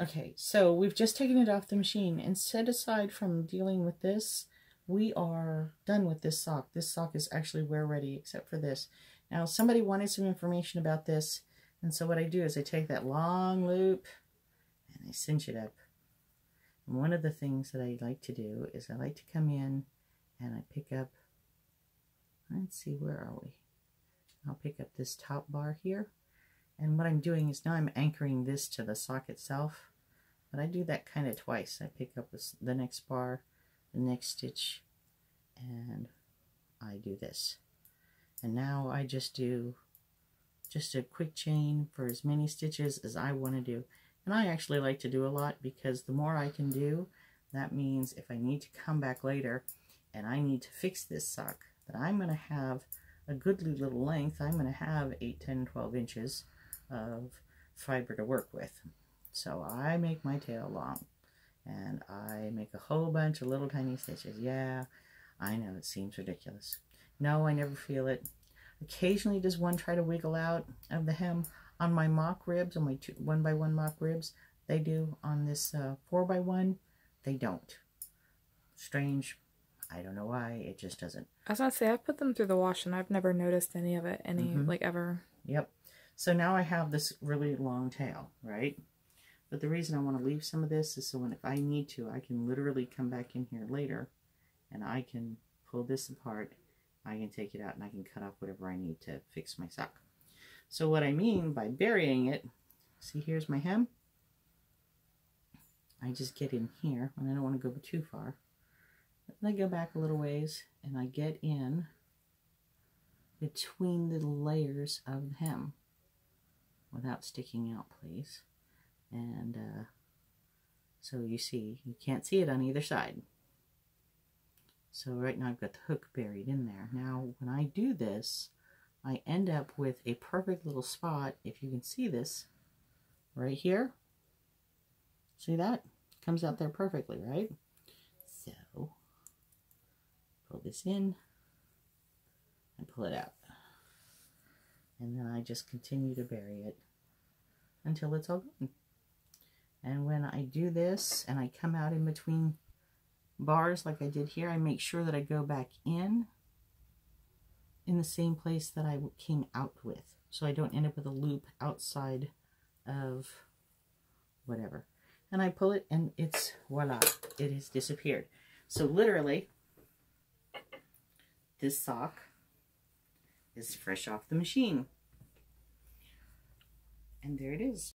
Okay, so we've just taken it off the machine and set aside from dealing with this, we are done with this sock. This sock is actually wear ready except for this. Now somebody wanted some information about this and so what I do is I take that long loop and I cinch it up. And one of the things that I like to do is I like to come in and I pick up, let's see, where are we? I'll pick up this top bar here. And what I'm doing is now I'm anchoring this to the sock itself. But I do that kind of twice. I pick up the next bar, the next stitch, and I do this. And now I just do just a quick chain for as many stitches as I want to do. And I actually like to do a lot because the more I can do, that means if I need to come back later and I need to fix this sock, that I'm going to have a goodly little length. I'm going to have 8, 10, 12 inches of fiber to work with. So I make my tail long and I make a whole bunch of little tiny stitches. Yeah, I know it seems ridiculous. No, I never feel it. Occasionally does one try to wiggle out of the hem. On my mock ribs, on my two, one by one mock ribs, they do. On this uh, four by one, they don't. Strange. I don't know why. It just doesn't. I was gonna say I've put them through the wash and I've never noticed any of it, any mm -hmm. like ever. Yep. So now I have this really long tail, right? But the reason I want to leave some of this is so when if I need to, I can literally come back in here later and I can pull this apart. I can take it out and I can cut off whatever I need to fix my sock. So what I mean by burying it, see here's my hem. I just get in here and I don't want to go too far. I go back a little ways and I get in between the layers of the hem without sticking out, please. And uh, so you see, you can't see it on either side. So right now I've got the hook buried in there. Now when I do this, I end up with a perfect little spot, if you can see this, right here. See that? Comes out there perfectly, right? So, pull this in and pull it out. And then I just continue to bury it until it's all gone. And when I do this and I come out in between bars like I did here, I make sure that I go back in in the same place that I came out with. So I don't end up with a loop outside of whatever. And I pull it and it's, voila, it has disappeared. So literally, this sock is fresh off the machine. And there it is.